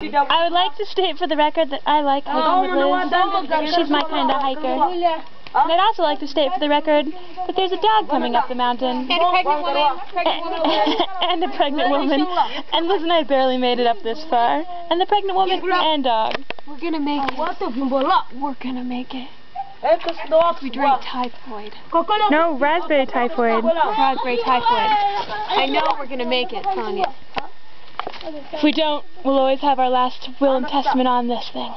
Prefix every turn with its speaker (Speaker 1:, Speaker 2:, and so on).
Speaker 1: I would like to state for the record that I like hiking with oh, Liz. She's my kind of hiker. And I'd also like to state for the record that there's a dog coming up the mountain.
Speaker 2: And a pregnant woman.
Speaker 1: And a pregnant woman. And Liz and I barely made it up this far. And the pregnant woman and dog.
Speaker 2: We're gonna make it. We're gonna make it. We drank typhoid.
Speaker 1: No, raspberry typhoid.
Speaker 2: Raspberry typhoid. I know we're gonna make it, Sonya.
Speaker 1: If we don't, we'll always have our last will and testament on this thing.